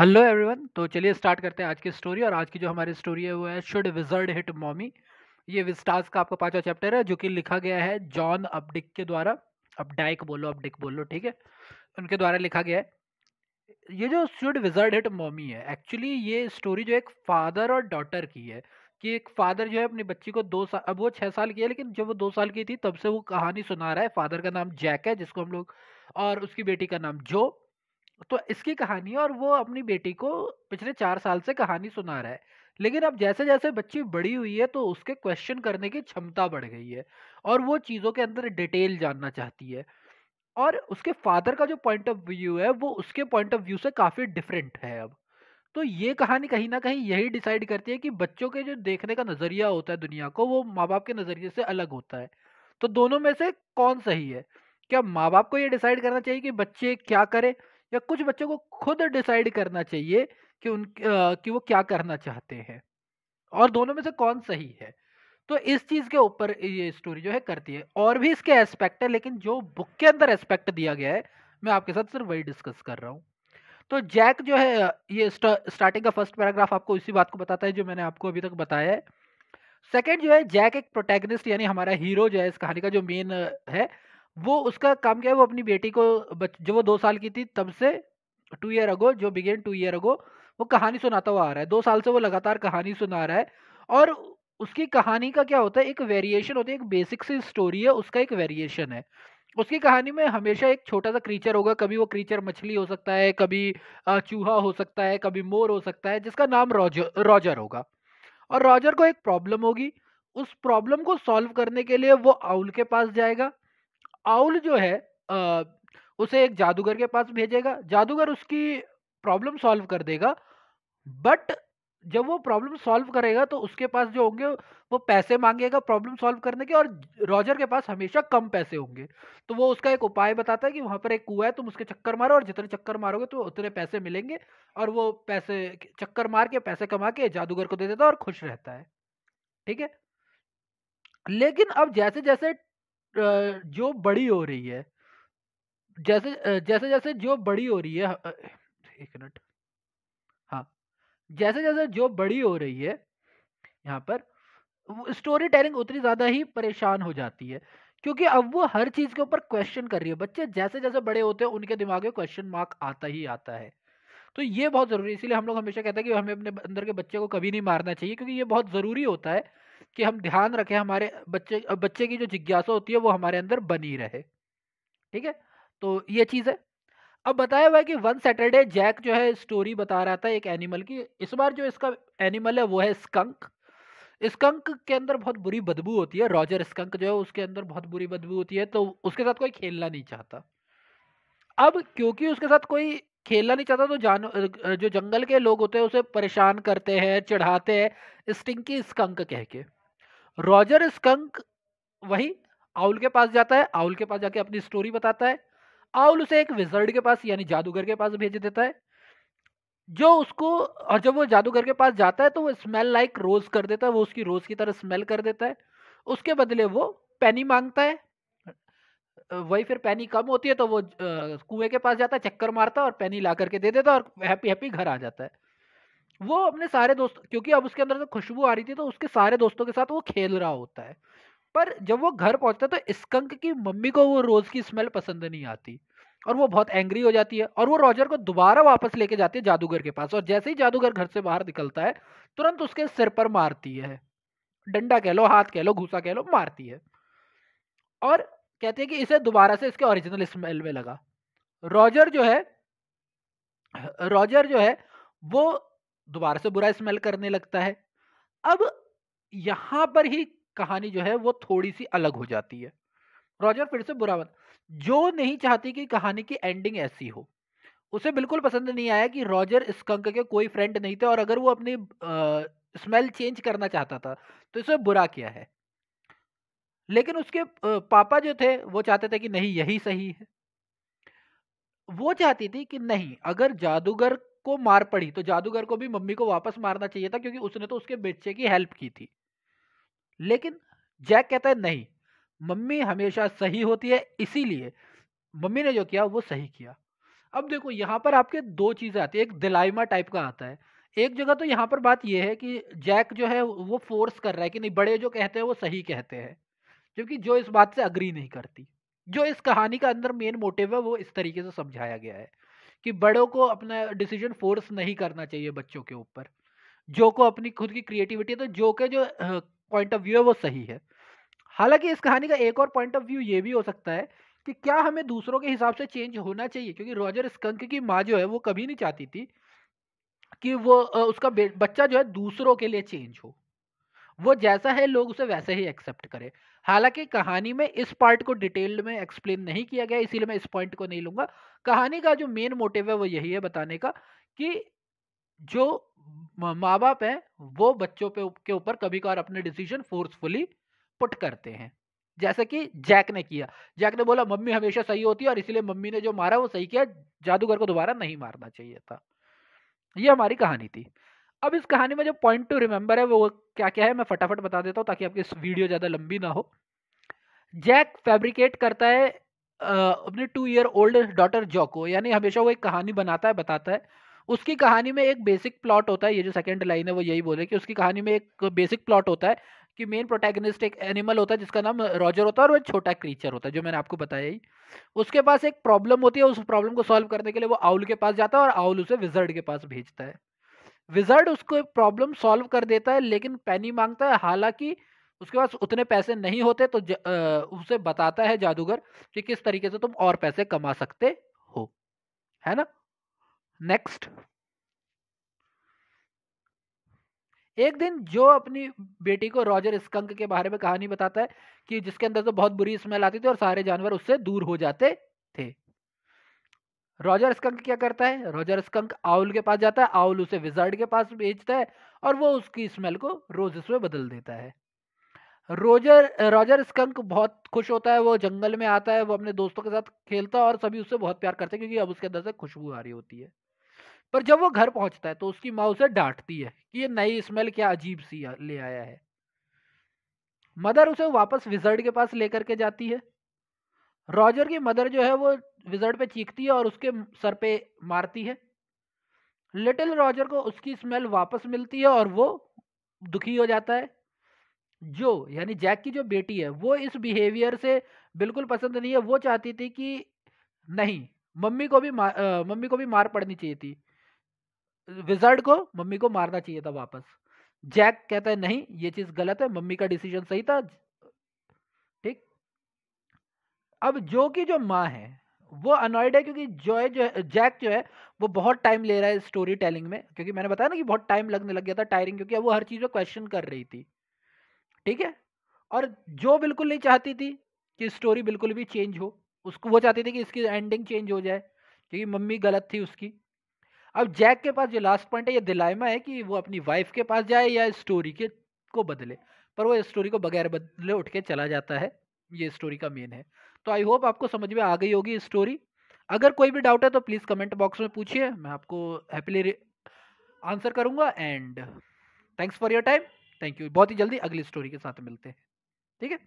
Hello everyone तो चलिए start करते हैं आज की स्टोरी और आज की जो हमारी स्टोरी है वो है शुड विजर्ड हिट मॉमी ये विस्टास का आपका पांचवा चैप्टर है जो कि लिखा गया है जॉन अपडिक के द्वारा। अब डाइक बोलो अपडिक बोलो, ठीक है? उनके द्वारा लिखा गया है। ये जो शुड विजर्ड हिट मॉमी है एक्चुअली ये स्टोरी जो एक फादर और डॉटर की है कि एक फादर जो है अपनी बच्ची को दो साल अब वो छः साल की है, लेकिन जब वो दो साल की थी तब से वो कहानी सुना रहा है। फादर का नाम जैक है, जिसको हम लोग और उसकी बेटी का नाम जो तो इसकी कहानी है और वो अपनी बेटी को पिछले चार साल से कहानी सुना रहा है। लेकिन अब जैसे जैसे बच्ची बड़ी हुई है तो उसके क्वेश्चन करने की क्षमता बढ़ गई है और वो चीज़ों के अंदर डिटेल जानना चाहती है। और उसके फादर का जो पॉइंट ऑफ़ व्यू है, वो उसके पॉइंट ऑफ़ व्यू से काफ़ी डिफरेंट है अब। तो ये कहानी कहीं ना कहीं यही डिसाइड करती है कि बच्चों के जो देखने का नज़रिया होता है दुनिया को, वो माँ बाप के नज़रिए से अलग होता है। तो दोनों में से कौन सही है? क्या माँ बाप को ये डिसाइड करना चाहिए कि बच्चे क्या करें? या कुछ बच्चों को खुद डिसाइड करना चाहिए कि उन कि वो क्या करना चाहते हैं। और दोनों में से कौन सही है? तो इस चीज़ के ऊपर ये स्टोरी जो है करती है। और भी इसके एस्पेक्ट है, लेकिन जो बुक के अंदर एस्पेक्ट दिया गया है, मैं आपके साथ सिर्फ़ वही डिस्कस कर रहा हूँ। तो जैक जो है ये स्टार्टिंग का फ़र्स्ट पैराग्राफ आपको इसी बात को बताता है जो मैंने आपको अभी तक बताया है। सेकेंड जो है, जैक एक प्रोटैगनिस्ट यानी हमारा हीरो जो है, इस कहानी का जो मेन है वो उसका काम क्या है, वो अपनी बेटी को जब वो दो साल की थी, तब से टू ईयर अगो जो बिगेन टू ईयर अगो वो कहानी सुनाता हुआ आ रहा है। दो साल से वो लगातार कहानी सुना रहा है और उसकी कहानी का क्या होता है, एक वेरिएशन होती है, एक बेसिक सी स्टोरी है, उसका एक वेरिएशन है। उसकी कहानी में हमेशा एक छोटा सा क्रीचर होगा, कभी वो क्रीचर मछली हो सकता है, कभी चूहा हो सकता है, कभी मोर हो सकता है, जिसका नाम रॉजर रॉजर होगा। और रॉजर को एक प्रॉब्लम होगी, उस प्रॉब्लम को सॉल्व करने के लिए वो आउल के पास जाएगा आउल जो है आ, उसे एक जादूगर के पास भेजेगा। जादूगर उसकी प्रॉब्लम सॉल्व कर देगा बट जब वो प्रॉब्लम सॉल्व करेगा तो उसके पास जो होंगे वो पैसे मांगेगा प्रॉब्लम सॉल्व करने के और रॉजर के पास हमेशा कम पैसे होंगे। तो वो उसका एक उपाय बताता है कि वहाँ पर एक कुआ है तुम उसके चक्कर मारो और जितने चक्कर मारोगे तो उतने पैसे मिलेंगे और वो पैसे चक्कर मार के पैसे कमा के जादूगर को दे देता है और खुश रहता है। ठीक है? लेकिन अब जैसे जैसे जो बड़ी हो रही है, जैसे जैसे जैसे जो बड़ी हो रही है एक मिनट। हाँ जैसे जैसे जो बड़ी हो रही है, यहाँ पर स्टोरी टेलिंग उतनी ज़्यादा ही परेशान हो जाती है, क्योंकि अब वो हर चीज़ के ऊपर क्वेश्चन कर रही है। बच्चे जैसे जैसे बड़े होते हैं, उनके दिमाग में क्वेश्चन मार्क आता ही आता है। तो ये बहुत ज़रूरी है, इसीलिए हम लोग हमेशा कहते हैं कि हमें अपने अंदर के बच्चे को कभी नहीं मारना चाहिए, क्योंकि ये बहुत ज़रूरी होता है। कि हम ध्यान रखें, हमारे बच्चे बच्चे की जो जिज्ञासा होती है, वो हमारे अंदर बनी रहे। ठीक है? तो ये चीज़ है। अब बताया हुआ है कि वन सैटरडे जैक जो है, स्टोरी बता रहा था एक एनिमल की। इस बार जो इसका एनिमल है, वो है स्कंक। स्कंक के अंदर बहुत बुरी बदबू होती है। रॉजर स्कंक जो है, उसके अंदर बहुत बुरी बदबू होती है तो उसके साथ कोई खेलना नहीं चाहता। अब क्योंकि उसके साथ कोई खेलना नहीं चाहता तो जान जो जंगल के लोग होते हैं, उसे परेशान करते हैं, चढ़ाते हैं, स्टिंकी स्कंक कह के। रॉजर स्कंक वही आउल के पास जाता है, आउल के पास जाके अपनी स्टोरी बताता है। आउल उसे एक विजर्ड के पास यानी जादूगर के पास भेज देता है। जो उसको और जब वो जादूगर के पास जाता है तो वो स्मेल लाइक रोज कर देता है, वो उसकी रोज की तरह स्मेल कर देता है। उसके बदले वो पैनी माँगता है। वही फिर पैनी कम होती है तो वो कुएँ के पास जाता है, चक्कर मारता है और पैनी ला करके दे देता है और हैप्पी हैप्पी घर आ जाता है। वो अपने सारे दोस्त, क्योंकि अब उसके अंदर से खुशबू आ रही थी तो उसके सारे दोस्तों के साथ वो खेल रहा होता है। पर जब वो घर पहुँचता है तो स्कंक की मम्मी को वो रोज की स्मेल पसंद नहीं आती और वो बहुत एंग्री हो जाती है और वो रॉजर को दोबारा वापस लेके जाती है जादूगर के पास और जैसे ही जादूगर घर से बाहर निकलता है, तुरंत उसके सिर पर मारती है। डंडा कह लो, हाथ कह लो, घूसा कह लो, मारती है। और कहते हैं कि इसे दोबारा से इसके ओरिजिनल स्मेल में लगा। रॉजर जो है, रॉजर जो है, वो दोबारा से बुरा स्मेल करने लगता है। अब यहाँ पर ही कहानी जो है वो थोड़ी सी अलग हो जाती है। रॉजर फिर से बुरा बन, जो नहीं चाहती कि कहानी की एंडिंग ऐसी हो, उसे बिल्कुल पसंद नहीं आया कि रॉजर स्कंक के कोई फ्रेंड नहीं थे और अगर वो अपनी स्मेल चेंज करना चाहता था तो इसे बुरा किया है। लेकिन उसके पापा जो थे, वो चाहते थे कि नहीं, यही सही है। वो चाहती थी कि नहीं, अगर जादूगर को मार पड़ी तो जादूगर को भी मम्मी को वापस मारना चाहिए था, क्योंकि उसने तो उसके बच्चे की हेल्प की थी। लेकिन जैक कहता है, नहीं, मम्मी हमेशा सही होती है, इसीलिए मम्मी ने जो किया, वो सही किया। अब देखो, यहाँ पर आपके दो चीज़ें आती है, एक दिलाइमा टाइप का आता है। एक जगह तो यहाँ पर बात यह है कि जैक जो है, वो फोर्स कर रहा है कि नहीं, बड़े जो कहते हैं, वो सही कहते हैं क्योंकि जो इस बात से अग्री नहीं करती। जो इस कहानी का अंदर मेन मोटिव है, वो इस तरीके से समझाया गया है। कि बड़ों को अपना डिसीज़न फोर्स नहीं करना चाहिए बच्चों के ऊपर। जो को अपनी खुद की क्रिएटिविटी है तो जो के जो पॉइंट ऑफ़ व्यू है, वो सही है। हालाँकि इस कहानी का एक और पॉइंट ऑफ़ व्यू ये भी हो सकता है कि क्या हमें दूसरों के हिसाब से चेंज होना चाहिए? क्योंकि रॉजर स्कंक की माँ जो है, वो कभी नहीं चाहती थी कि वो उसका बच्चा जो है, दूसरों के लिए चेंज हो। वो जैसा है, लोग उसे वैसे ही एक्सेप्ट करें। हालाँकि कहानी में इस पार्ट को डिटेल्ड में एक्सप्लेन नहीं किया गया, इसीलिए मैं इस पॉइंट को नहीं लूँगा। कहानी का जो मेन मोटिव है, वो यही है बताने का कि जो माँ बाप है, वो बच्चों पे के ऊपर कभी कभार अपने डिसीज़न फोर्सफुली पुट करते हैं। जैसे कि जैक ने किया। जैक ने बोला, मम्मी हमेशा सही होती है और इसलिए मम्मी ने जो मारा, वो सही किया, जादूगर को दोबारा नहीं मारना चाहिए था। ये हमारी कहानी थी। अब इस कहानी में जो पॉइंट टू रिमेंबर है, वो क्या क्या है, मैं फटाफट बता देता हूँ ताकि आपकी वीडियो ज़्यादा लंबी ना हो। जैक फैब्रिकेट करता है अपने टू ईयर ओल्ड डॉटर जॉको यानी हमेशा वो एक कहानी बनाता है, बताता है। उसकी कहानी में एक बेसिक प्लॉट होता है, ये जो सेकंड लाइन है, वो यही बोले कि उसकी कहानी में एक बेसिक प्लॉट होता है कि मेन प्रोटैगनिस्ट एक एनिमल होता है, जिसका नाम रॉजर होता है और वो एक छोटा क्रीचर होता है, जो मैंने आपको बताया ही। उसके पास एक प्रॉब्लम होती है, उस प्रॉब्लम को सॉल्व करने के लिए वो आउल के पास जाता है और आउल उसे विजर्ड के पास भेजता है। विजर्ड उसको प्रॉब्लम सॉल्व कर देता है, लेकिन पैनी माँगता है। हालाँकि उसके पास उतने पैसे नहीं होते तो उसे बताता है जादूगर कि किस तरीके से तुम और पैसे कमा सकते हो। है ना? नेक्स्ट एक दिन जो अपनी बेटी को रॉजर स्कंक के बारे में कहानी बताता है कि जिसके अंदर तो बहुत बुरी स्मेल आती थी और सारे जानवर उससे दूर हो जाते थे। रॉजर स्कंक क्या करता है? रॉजर स्कंक आउल के पास जाता है, आउल उसे विजर्ड के पास भेजता है और वो उसकी स्मेल को रोजेस में बदल देता है। रोजर, रॉजर स्कंक बहुत खुश होता है, वो जंगल में आता है, वो अपने दोस्तों के साथ खेलता है और सभी उससे बहुत प्यार करते हैं क्योंकि अब उसके अंदर से खुशबू आ रही होती है। पर जब वो घर पहुँचता है तो उसकी माँ उसे डांटती है कि ये नई स्मेल क्या अजीब सी ले आया है। मदर उसे वापस विजर्ड के पास लेकर के जाती है। रॉजर की मदर जो है वो विजर्ड पे चीखती है और उसके सर पे मारती है। लिटिल रॉजर को उसकी स्मेल वापस मिलती है और वो दुखी हो जाता है। जो, यानी जैक की जो बेटी है, वो इस बिहेवियर से बिल्कुल पसंद नहीं है। वो चाहती थी कि नहीं, मम्मी को भी मम्मी को भी मार पड़नी चाहिए थी। विजर्ड को मम्मी को मारना चाहिए था वापस। जैक कहता है, नहीं, ये चीज़ गलत है, मम्मी का डिसीज़न सही था अब जो की जो माँ है, वो अनॉयड है क्योंकि जॉय जो है जैक जो है, वो बहुत टाइम ले रहा है स्टोरी टेलिंग में। क्योंकि मैंने बताया ना कि बहुत टाइम लगने लग गया था टायरिंग क्योंकि वो हर चीज़ में क्वेश्चन कर रही थी। ठीक है? और जो बिल्कुल नहीं चाहती थी कि स्टोरी बिल्कुल भी चेंज हो। उसको, वो चाहती थी कि इसकी एंडिंग चेंज हो जाए, क्योंकि मम्मी गलत थी उसकी। अब जैक के पास जो लास्ट पॉइंट है, ये दिलाइमा है कि वो अपनी वाइफ के पास जाए या स्टोरी के, को बदले। पर वो स्टोरी को बगैर बदले उठ के चला जाता है। ये स्टोरी का मेन है। तो आई होप आपको समझ में आ गई होगी स्टोरी अगर कोई भी डाउट है तो प्लीज़ कमेंट बॉक्स में पूछिए, मैं आपको हैप्पीली आंसर करूँगा and thanks for your time thank you बहुत ही जल्दी अगली स्टोरी के साथ मिलते हैं. ठीक है?